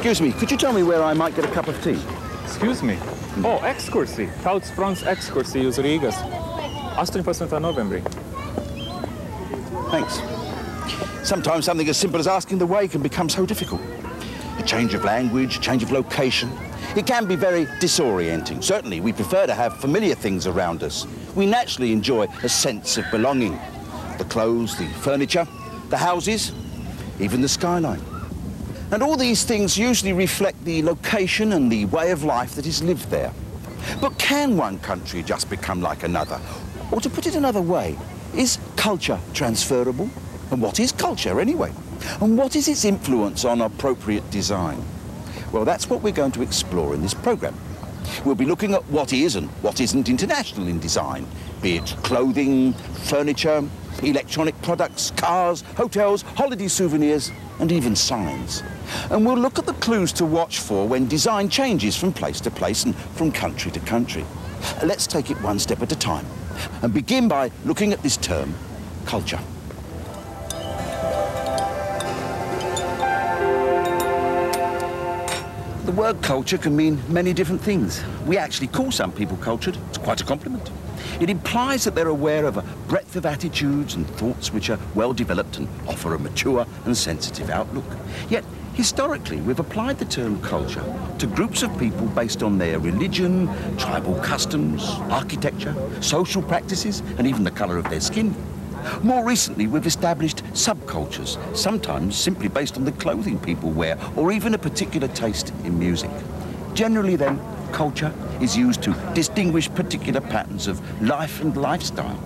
excuse me. Could you tell me where I might get a cup of tea? Excuse me. Hmm. O, ekskursija. Tautas fronts ekskursija uz Rīgas. 18. novembrī. Thanks. Sometimes something as simple as asking the way can become so difficult. A change of language, a change of location. It can be very disorienting. Certainly, we prefer to have familiar things around us. We naturally enjoy a sense of belonging. The clothes, the furniture, the houses, even the skyline. And all these things usually reflect the location and the way of life that is lived there. But can one country just become like another? Or to put it another way, is culture transferable? And what is culture anyway? And what is its influence on appropriate design? Well, that's what we're going to explore in this programme. We'll be looking at what is and what isn't international in design, be it clothing, furniture, electronic products, cars, hotels, holiday souvenirs, and even signs. And we'll look at the clues to watch for when design changes from place to place and from country to country. Let's take it one step at a time and begin by looking at this term, culture. The word culture can mean many different things. We actually call some people cultured. It's quite a compliment. It implies that they're aware of a breadth of attitudes and thoughts which are well developed and offer a mature and sensitive outlook. Yet, historically, we've applied the term culture to groups of people based on their religion, tribal customs, architecture, social practices, and even the colour of their skin. More recently, we've established subcultures, sometimes simply based on the clothing people wear or even a particular taste in music. Generally, then, culture is used to distinguish particular patterns of life and lifestyle.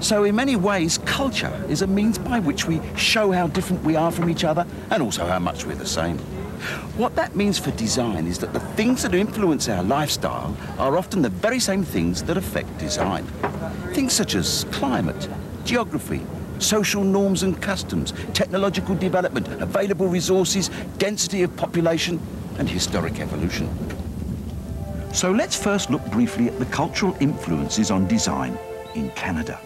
So in many ways, culture is a means by which we show how different we are from each other and also how much we're the same. What that means for design is that the things that influence our lifestyle are often the very same things that affect design. Things such as climate, geography, social norms and customs, technological development, available resources, density of population, and historic evolution. So let's first look briefly at the cultural influences on design in Canada.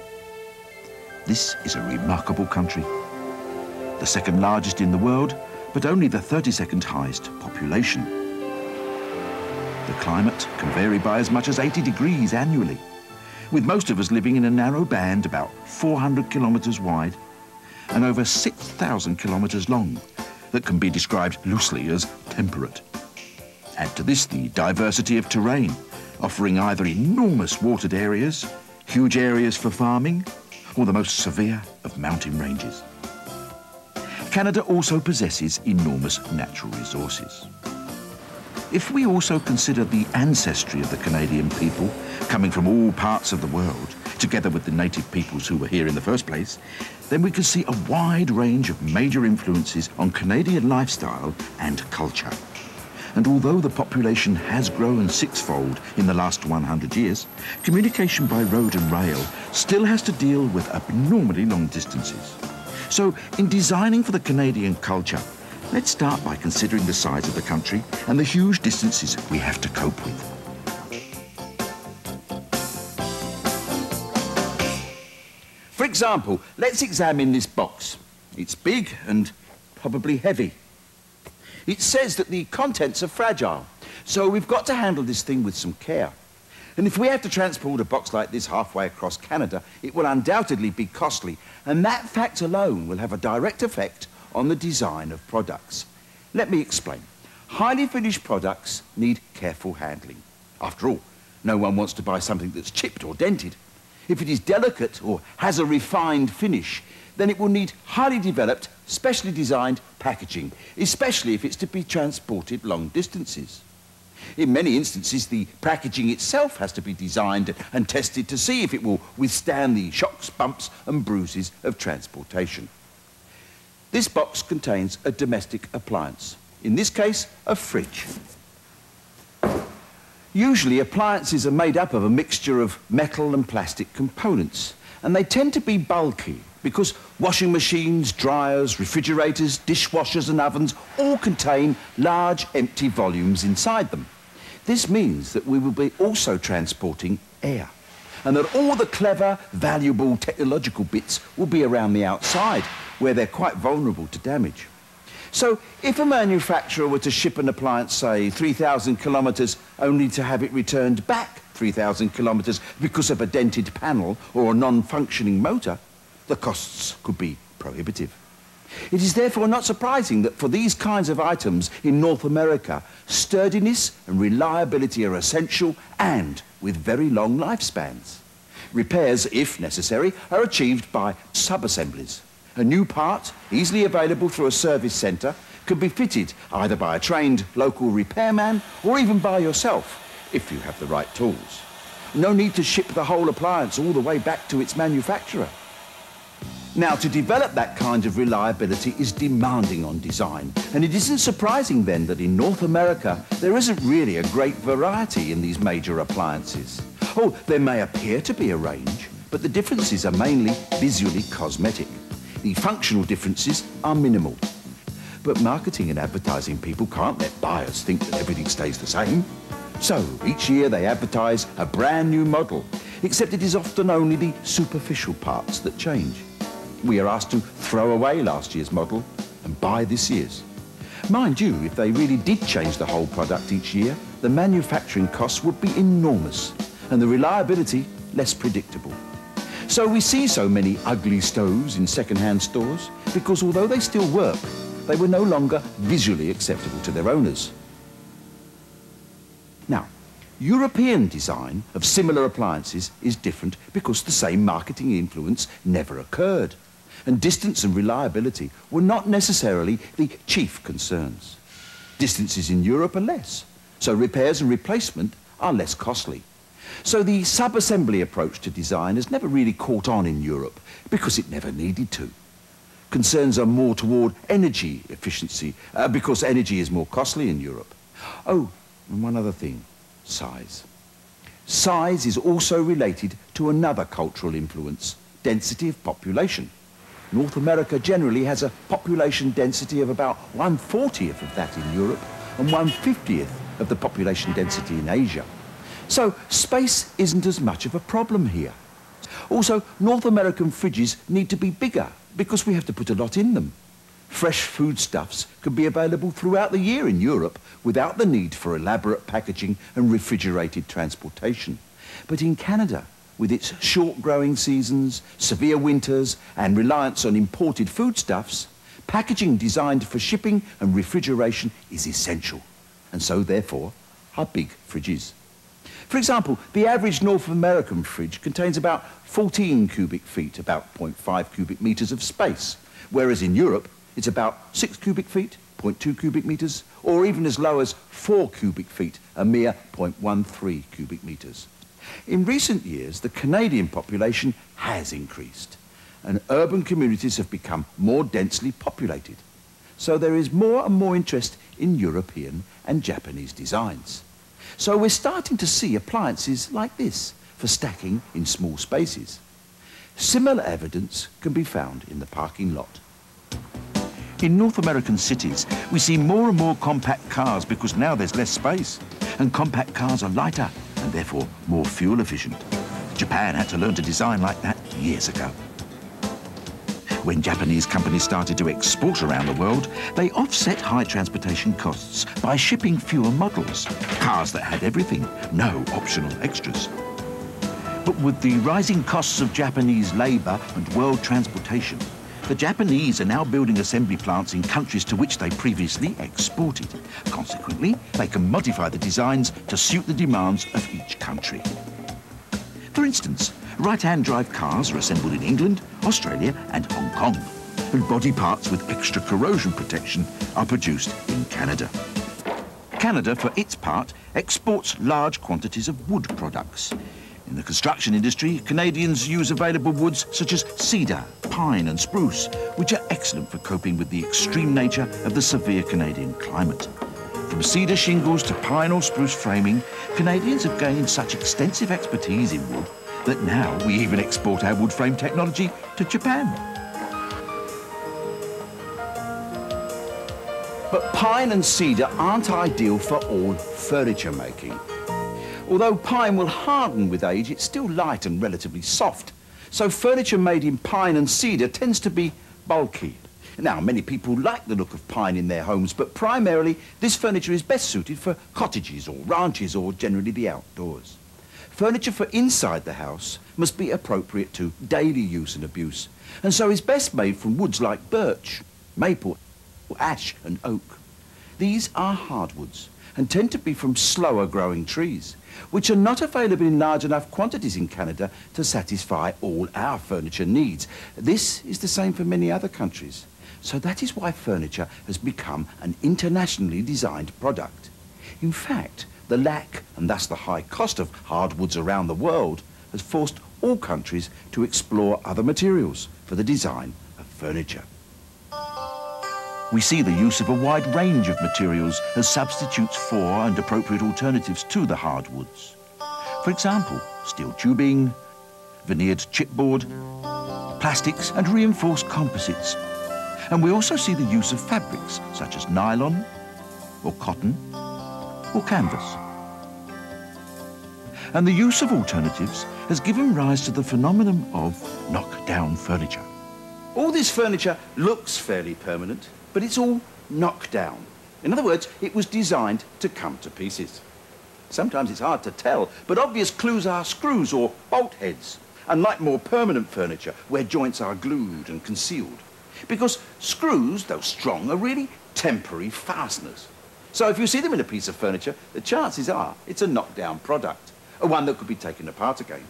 This is a remarkable country. The second largest in the world, but only the 32nd highest population. The climate can vary by as much as 80 degrees annually with most of us living in a narrow band about 400 kilometres wide and over 6,000 kilometres long that can be described loosely as temperate. Add to this the diversity of terrain, offering either enormous watered areas, huge areas for farming, or the most severe of mountain ranges. Canada also possesses enormous natural resources. If we also consider the ancestry of the Canadian people, coming from all parts of the world, together with the native peoples who were here in the first place, then we can see a wide range of major influences on Canadian lifestyle and culture. And although the population has grown sixfold in the last 100 years, communication by road and rail still has to deal with abnormally long distances. So in designing for the Canadian culture, Let's start by considering the size of the country and the huge distances we have to cope with. For example, let's examine this box. It's big and probably heavy. It says that the contents are fragile, so we've got to handle this thing with some care. And if we have to transport a box like this halfway across Canada, it will undoubtedly be costly, and that fact alone will have a direct effect on the design of products. Let me explain. Highly finished products need careful handling. After all, no one wants to buy something that's chipped or dented. If it is delicate or has a refined finish, then it will need highly developed, specially designed packaging, especially if it's to be transported long distances. In many instances, the packaging itself has to be designed and tested to see if it will withstand the shocks, bumps and bruises of transportation. This box contains a domestic appliance, in this case, a fridge. Usually, appliances are made up of a mixture of metal and plastic components, and they tend to be bulky because washing machines, dryers, refrigerators, dishwashers and ovens all contain large empty volumes inside them. This means that we will be also transporting air and that all the clever, valuable technological bits will be around the outside, where they're quite vulnerable to damage. So if a manufacturer were to ship an appliance, say, 3,000 kilometres, only to have it returned back 3,000 kilometres because of a dented panel or a non-functioning motor, the costs could be prohibitive. It is therefore not surprising that for these kinds of items in North America, sturdiness and reliability are essential and with very long lifespans. Repairs, if necessary, are achieved by sub-assemblies. A new part, easily available through a service centre, can be fitted either by a trained local repairman or even by yourself, if you have the right tools. No need to ship the whole appliance all the way back to its manufacturer. Now, to develop that kind of reliability is demanding on design, and it isn't surprising then that in North America there isn't really a great variety in these major appliances. Oh, there may appear to be a range, but the differences are mainly visually cosmetic. The functional differences are minimal. But marketing and advertising people can't let buyers think that everything stays the same. So each year they advertise a brand new model, except it is often only the superficial parts that change. We are asked to throw away last year's model and buy this year's. Mind you, if they really did change the whole product each year, the manufacturing costs would be enormous and the reliability less predictable. So we see so many ugly stoves in second-hand stores because although they still work, they were no longer visually acceptable to their owners. Now, European design of similar appliances is different because the same marketing influence never occurred. And distance and reliability were not necessarily the chief concerns. Distances in Europe are less, so repairs and replacement are less costly. So the sub-assembly approach to design has never really caught on in Europe because it never needed to. Concerns are more toward energy efficiency uh, because energy is more costly in Europe. Oh, and one other thing, size. Size is also related to another cultural influence, density of population. North America generally has a population density of about 140th of that in Europe and 150th of the population density in Asia. So space isn't as much of a problem here. Also, North American fridges need to be bigger because we have to put a lot in them. Fresh foodstuffs can be available throughout the year in Europe without the need for elaborate packaging and refrigerated transportation. But in Canada, with its short growing seasons, severe winters and reliance on imported foodstuffs, packaging designed for shipping and refrigeration is essential. And so, therefore, are big fridges. For example, the average North American fridge contains about 14 cubic feet, about 0.5 cubic metres of space, whereas in Europe it's about 6 cubic feet, 0.2 cubic metres, or even as low as 4 cubic feet, a mere 0.13 cubic metres. In recent years, the Canadian population has increased, and urban communities have become more densely populated. So there is more and more interest in European and Japanese designs. So we're starting to see appliances like this for stacking in small spaces. Similar evidence can be found in the parking lot. In North American cities, we see more and more compact cars because now there's less space. And compact cars are lighter and therefore more fuel efficient. Japan had to learn to design like that years ago. When Japanese companies started to export around the world, they offset high transportation costs by shipping fewer models, cars that had everything, no optional extras. But with the rising costs of Japanese labour and world transportation, the Japanese are now building assembly plants in countries to which they previously exported. Consequently, they can modify the designs to suit the demands of each country. For instance, right-hand drive cars are assembled in England, Australia and Hong Kong. And body parts with extra corrosion protection are produced in Canada. Canada, for its part, exports large quantities of wood products. In the construction industry, Canadians use available woods such as cedar, pine and spruce, which are excellent for coping with the extreme nature of the severe Canadian climate. From cedar shingles to pine or spruce framing, Canadians have gained such extensive expertise in wood that now we even export our wood frame technology to Japan. But pine and cedar aren't ideal for all furniture making. Although pine will harden with age, it's still light and relatively soft. So furniture made in pine and cedar tends to be bulky. Now, many people like the look of pine in their homes, but primarily this furniture is best suited for cottages or ranches or generally the outdoors. Furniture for inside the house must be appropriate to daily use and abuse, and so is best made from woods like birch, maple, ash and oak. These are hardwoods and tend to be from slower growing trees, which are not available in large enough quantities in Canada to satisfy all our furniture needs. This is the same for many other countries. So that is why furniture has become an internationally designed product. In fact, the lack and thus the high cost of hardwoods around the world has forced all countries to explore other materials for the design of furniture. We see the use of a wide range of materials as substitutes for and appropriate alternatives to the hardwoods. For example, steel tubing, veneered chipboard, plastics and reinforced composites. And we also see the use of fabrics such as nylon or cotton or canvas. And the use of alternatives has given rise to the phenomenon of knock-down furniture. All this furniture looks fairly permanent, but it's all knockdown. In other words, it was designed to come to pieces. Sometimes it's hard to tell, but obvious clues are screws or bolt heads, unlike more permanent furniture where joints are glued and concealed. Because screws, though strong, are really temporary fasteners. So if you see them in a piece of furniture, the chances are it's a knockdown product, a one that could be taken apart again.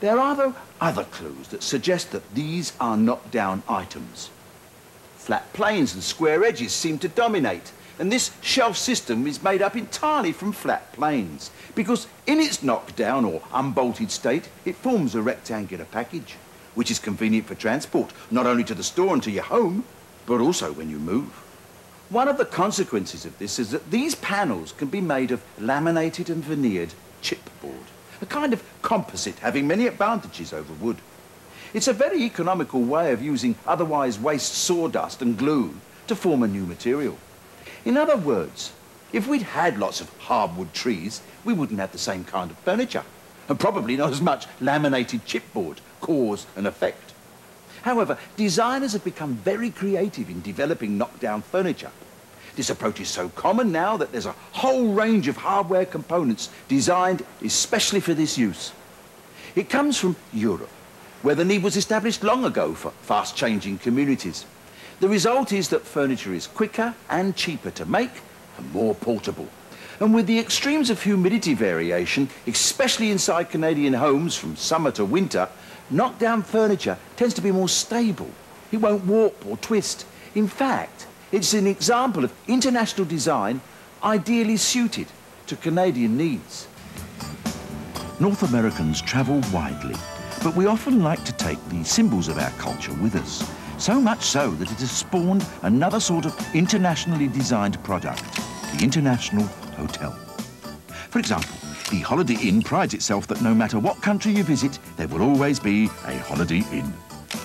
There are, though, other clues that suggest that these are knockdown items. Flat planes and square edges seem to dominate, and this shelf system is made up entirely from flat planes, because in its knockdown or unbolted state, it forms a rectangular package, which is convenient for transport, not only to the store and to your home, but also when you move. One of the consequences of this is that these panels can be made of laminated and veneered chipboard, a kind of composite having many advantages over wood. It's a very economical way of using otherwise waste sawdust and glue to form a new material. In other words, if we'd had lots of hardwood trees, we wouldn't have the same kind of furniture, and probably not as much laminated chipboard, cause and effect. However, designers have become very creative in developing knockdown furniture. This approach is so common now that there's a whole range of hardware components designed especially for this use. It comes from Europe, where the need was established long ago for fast-changing communities. The result is that furniture is quicker and cheaper to make and more portable. And with the extremes of humidity variation, especially inside Canadian homes from summer to winter, knockdown furniture tends to be more stable. It won't warp or twist. In fact, it's an example of international design ideally suited to Canadian needs. North Americans travel widely but we often like to take the symbols of our culture with us. So much so that it has spawned another sort of internationally designed product, the International Hotel. For example, the Holiday Inn prides itself that no matter what country you visit, there will always be a Holiday Inn.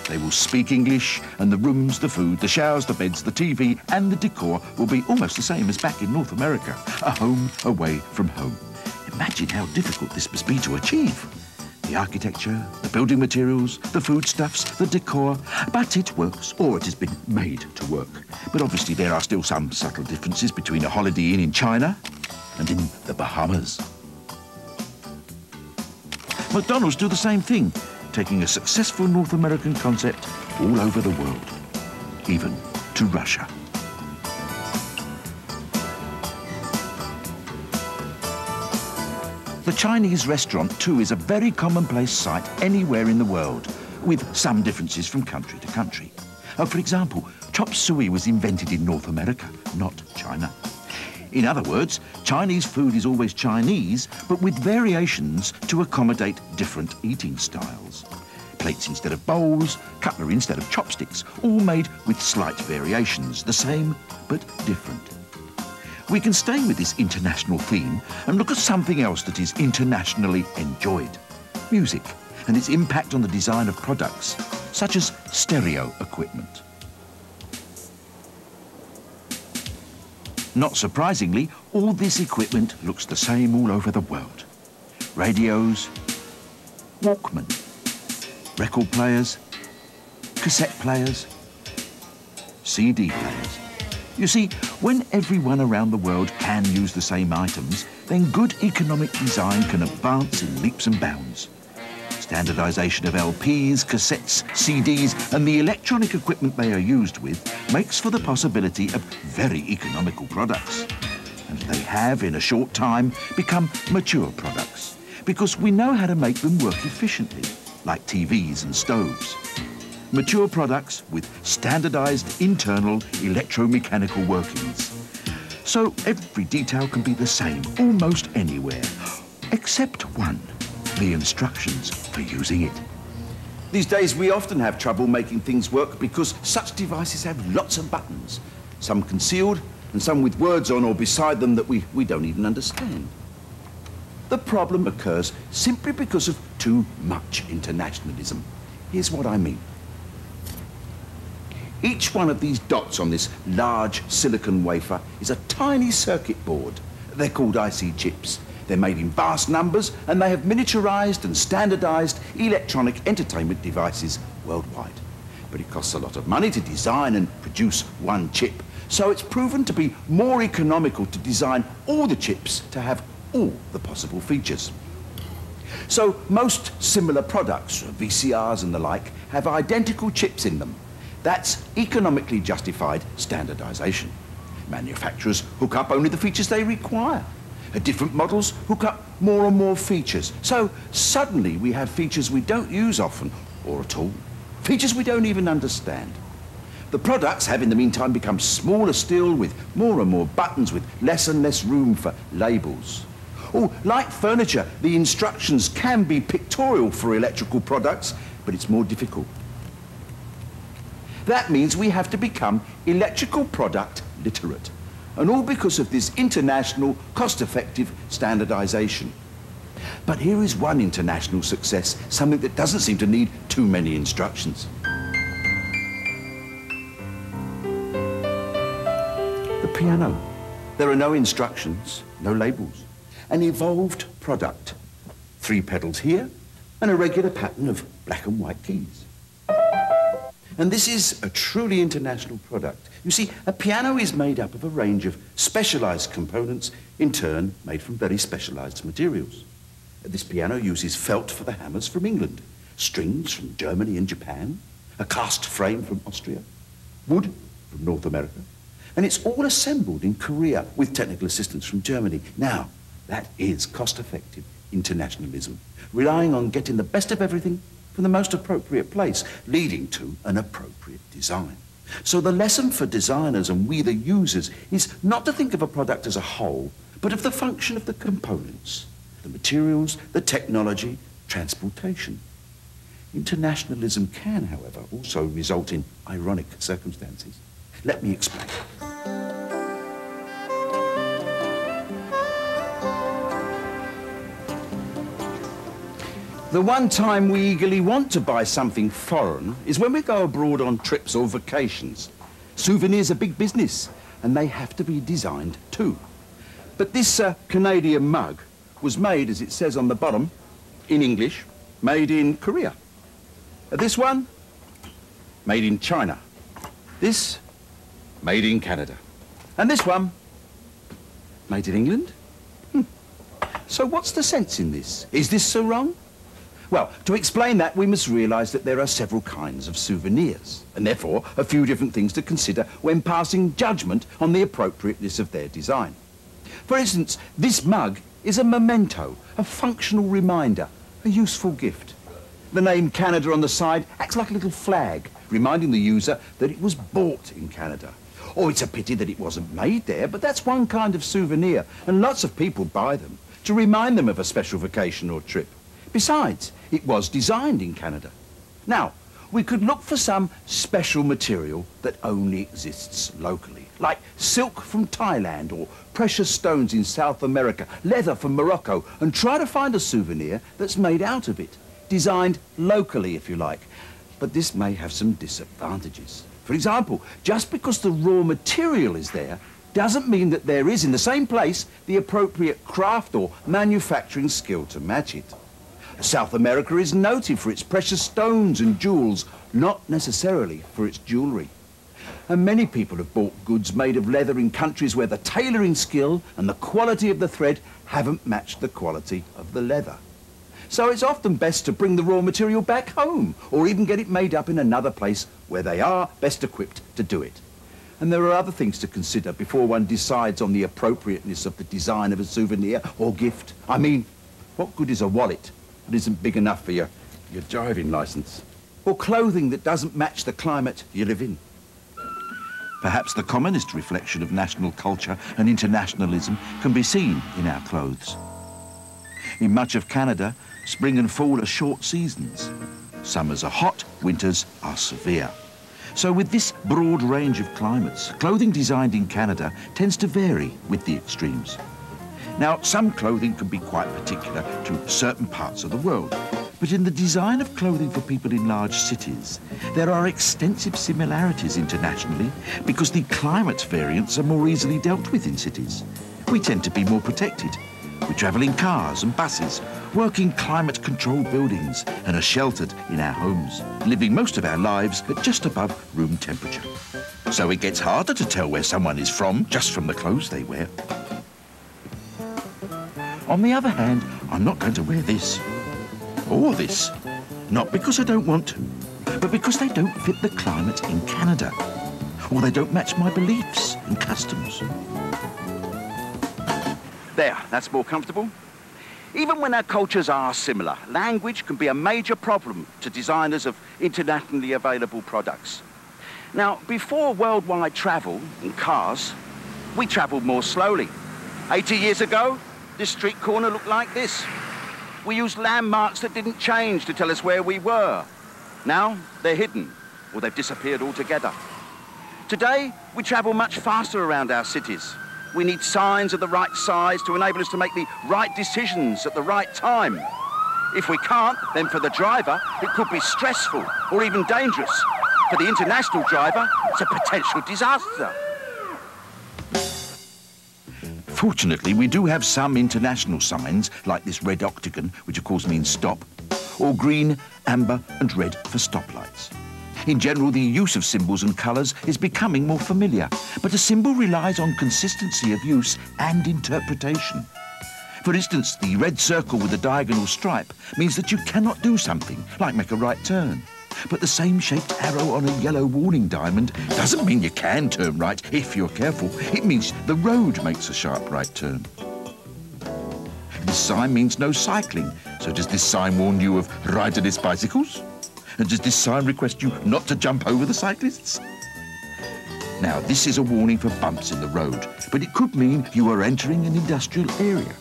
They will speak English, and the rooms, the food, the showers, the beds, the TV, and the decor will be almost the same as back in North America. A home away from home. Imagine how difficult this must be to achieve. The architecture, the building materials, the foodstuffs, the decor. But it works, or it has been made to work. But obviously there are still some subtle differences between a Holiday Inn in China and in the Bahamas. McDonald's do the same thing, taking a successful North American concept all over the world, even to Russia. The Chinese restaurant, too, is a very commonplace sight anywhere in the world, with some differences from country to country. Uh, for example, chop suey was invented in North America, not China. In other words, Chinese food is always Chinese, but with variations to accommodate different eating styles. Plates instead of bowls, cutlery instead of chopsticks, all made with slight variations, the same but different we can stay with this international theme and look at something else that is internationally enjoyed. Music and its impact on the design of products, such as stereo equipment. Not surprisingly, all this equipment looks the same all over the world. Radios, Walkman, record players, cassette players, CD players. You see, when everyone around the world can use the same items, then good economic design can advance in leaps and bounds. Standardisation of LPs, cassettes, CDs and the electronic equipment they are used with makes for the possibility of very economical products. And they have, in a short time, become mature products because we know how to make them work efficiently, like TVs and stoves mature products with standardized internal electromechanical workings. So every detail can be the same almost anywhere, except one, the instructions for using it. These days we often have trouble making things work because such devices have lots of buttons, some concealed and some with words on or beside them that we, we don't even understand. The problem occurs simply because of too much internationalism. Here's what I mean. Each one of these dots on this large silicon wafer is a tiny circuit board. They're called IC chips. They're made in vast numbers and they have miniaturized and standardized electronic entertainment devices worldwide. But it costs a lot of money to design and produce one chip. So it's proven to be more economical to design all the chips to have all the possible features. So most similar products, VCRs and the like, have identical chips in them that's economically justified standardization. Manufacturers hook up only the features they require. Uh, different models hook up more and more features. So suddenly we have features we don't use often or at all. Features we don't even understand. The products have in the meantime become smaller still with more and more buttons with less and less room for labels. Oh, like furniture, the instructions can be pictorial for electrical products, but it's more difficult. That means we have to become electrical product literate. And all because of this international, cost-effective standardization. But here is one international success, something that doesn't seem to need too many instructions. The piano. There are no instructions, no labels. An evolved product. Three pedals here, and a regular pattern of black and white keys. And this is a truly international product. You see, a piano is made up of a range of specialized components, in turn made from very specialized materials. This piano uses felt for the hammers from England, strings from Germany and Japan, a cast frame from Austria, wood from North America, and it's all assembled in Korea with technical assistance from Germany. Now, that is cost-effective internationalism, relying on getting the best of everything from the most appropriate place, leading to an appropriate design. So the lesson for designers and we the users is not to think of a product as a whole, but of the function of the components, the materials, the technology, transportation. Internationalism can, however, also result in ironic circumstances. Let me explain. The one time we eagerly want to buy something foreign is when we go abroad on trips or vacations. Souvenirs are big business, and they have to be designed too. But this uh, Canadian mug was made, as it says on the bottom, in English, made in Korea. Uh, this one, made in China. This, made in Canada. And this one, made in England. Hmm. So what's the sense in this? Is this so wrong? Well, to explain that, we must realise that there are several kinds of souvenirs, and therefore a few different things to consider when passing judgment on the appropriateness of their design. For instance, this mug is a memento, a functional reminder, a useful gift. The name Canada on the side acts like a little flag, reminding the user that it was bought in Canada. Oh, it's a pity that it wasn't made there, but that's one kind of souvenir, and lots of people buy them to remind them of a special vacation or trip. Besides, it was designed in Canada. Now, we could look for some special material that only exists locally, like silk from Thailand or precious stones in South America, leather from Morocco, and try to find a souvenir that's made out of it, designed locally, if you like. But this may have some disadvantages. For example, just because the raw material is there doesn't mean that there is, in the same place, the appropriate craft or manufacturing skill to match it. South America is noted for its precious stones and jewels, not necessarily for its jewellery. And many people have bought goods made of leather in countries where the tailoring skill and the quality of the thread haven't matched the quality of the leather. So it's often best to bring the raw material back home or even get it made up in another place where they are best equipped to do it. And there are other things to consider before one decides on the appropriateness of the design of a souvenir or gift. I mean, what good is a wallet that isn't big enough for your, your driving licence? Or clothing that doesn't match the climate you live in? Perhaps the commonest reflection of national culture and internationalism can be seen in our clothes. In much of Canada, spring and fall are short seasons. Summers are hot, winters are severe. So with this broad range of climates, clothing designed in Canada tends to vary with the extremes. Now, some clothing can be quite particular to certain parts of the world, but in the design of clothing for people in large cities, there are extensive similarities internationally because the climate variants are more easily dealt with in cities. We tend to be more protected. We travel in cars and buses, work in climate-controlled buildings and are sheltered in our homes, living most of our lives at just above room temperature. So it gets harder to tell where someone is from just from the clothes they wear. On the other hand, I'm not going to wear this or this. Not because I don't want to, but because they don't fit the climate in Canada. Or they don't match my beliefs and customs. There, that's more comfortable. Even when our cultures are similar, language can be a major problem to designers of internationally available products. Now, before worldwide travel and cars, we travelled more slowly. 80 years ago, this street corner looked like this. We used landmarks that didn't change to tell us where we were. Now, they're hidden, or they've disappeared altogether. Today, we travel much faster around our cities. We need signs of the right size to enable us to make the right decisions at the right time. If we can't, then for the driver, it could be stressful or even dangerous. For the international driver, it's a potential disaster. Fortunately, we do have some international signs, like this red octagon, which of course means stop, or green, amber and red for stoplights. In general, the use of symbols and colours is becoming more familiar, but a symbol relies on consistency of use and interpretation. For instance, the red circle with a diagonal stripe means that you cannot do something, like make a right turn. But the same shaped arrow on a yellow warning diamond doesn't mean you can turn right if you're careful. It means the road makes a sharp right turn. This sign means no cycling. So does this sign warn you of riderless bicycles? And does this sign request you not to jump over the cyclists? Now, this is a warning for bumps in the road, but it could mean you are entering an industrial area.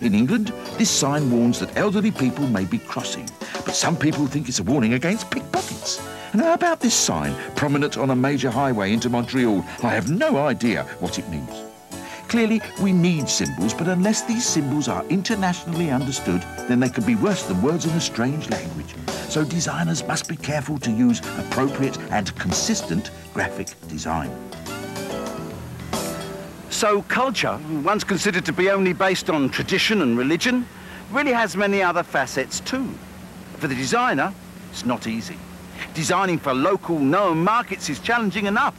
In England, this sign warns that elderly people may be crossing, some people think it's a warning against pickpockets. And how about this sign, prominent on a major highway into Montreal? I have no idea what it means. Clearly, we need symbols, but unless these symbols are internationally understood, then they could be worse than words in a strange language. So designers must be careful to use appropriate and consistent graphic design. So culture, once considered to be only based on tradition and religion, really has many other facets too. For the designer, it's not easy. Designing for local known markets is challenging enough.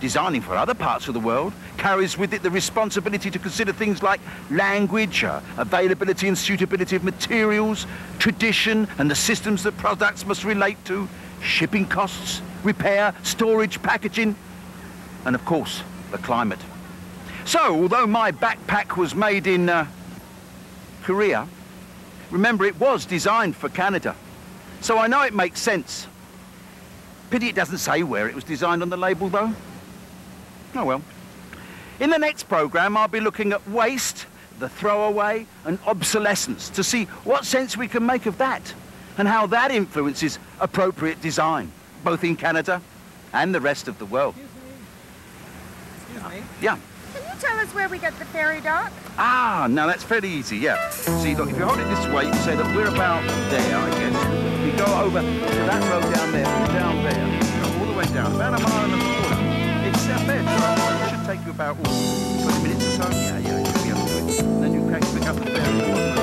Designing for other parts of the world carries with it the responsibility to consider things like language, uh, availability and suitability of materials, tradition and the systems that products must relate to, shipping costs, repair, storage, packaging, and of course, the climate. So, although my backpack was made in uh, Korea, remember it was designed for Canada. So I know it makes sense. Pity it doesn't say where it was designed on the label, though. Oh well. In the next programme, I'll be looking at waste, the throwaway, and obsolescence to see what sense we can make of that and how that influences appropriate design, both in Canada and the rest of the world. Excuse me. Excuse me. Yeah tell us where we get the ferry dock? Ah, now that's fairly easy, yeah. See, look, if you hold it this way, you say that we're about there, I guess. We go over to that road down there, down there, all the way down, about a mile and a quarter. It's a fair drive. It should take you about 20 minutes or so. Yeah, yeah, you should be able to do it. Then you can pick up the ferry.